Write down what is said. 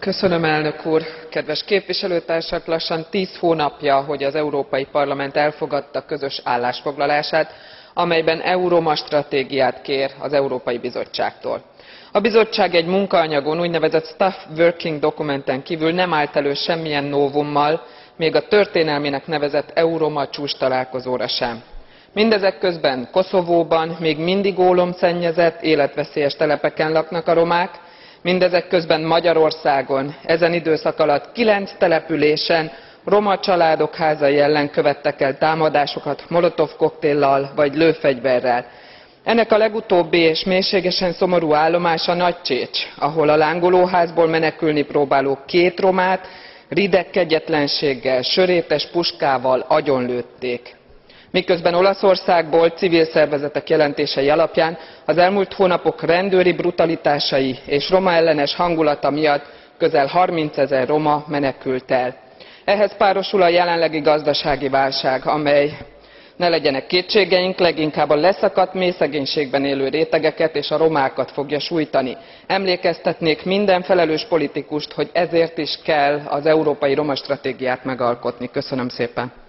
Köszönöm, elnök úr! Kedves képviselőtársak! Lassan tíz hónapja, hogy az Európai Parlament elfogadta közös állásfoglalását, amelyben EU roma stratégiát kér az Európai Bizottságtól. A Bizottság egy munkaanyagon, úgynevezett staff working documenten kívül nem állt elő semmilyen novummal, még a történelmének nevezett EU roma csúcstalálkozóra sem. Mindezek közben Koszovóban még mindig ólomszennyezett, életveszélyes telepeken laknak a romák, mindezek közben magyarországon ezen időszak alatt kilenc településen roma családok házai ellen követtek el támadásokat molotov koktéllal vagy lőfegyverrel. ennek a legutóbbi és mélységesen szomorú állomása nagycsécs ahol a lángolóházból menekülni próbáló két romát rideg kegyetlenséggel sörétes puskával agyonlőtték miközben olaszországból civil szervezetek jelentései alapján az elmúlt hónapok rendőri brutalitásai és romaellenes hangulata miatt közel thirty roma menekült el. ehhez párosul a jelenlegi gazdasági válság amely ne legyenek kétségeink leginkább a leszakadt mélyszegénységben élő rétegeket és a romákat fogja sújtani. emlékeztetnék minden felelős politikust hogy ezért is kell az európai romastratégiát megalkotni. köszönöm szépen!